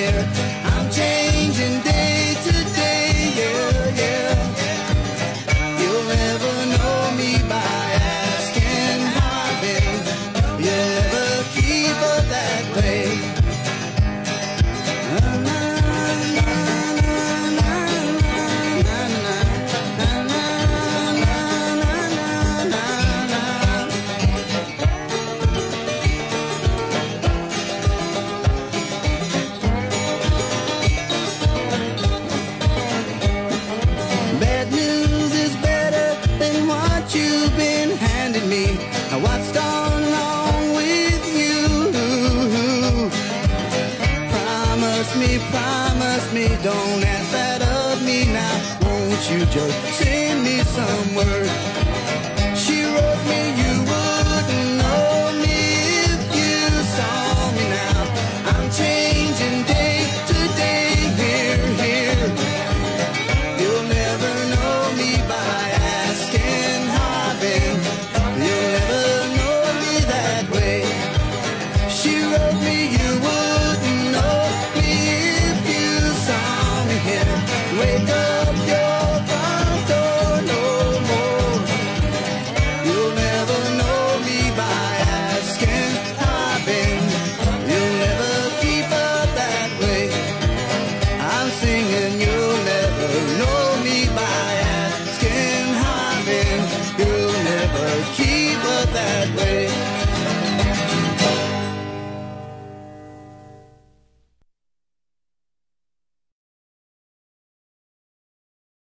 here. Now what's gone wrong with you? Promise me, promise me, don't ask that of me now. Won't you just send me some word?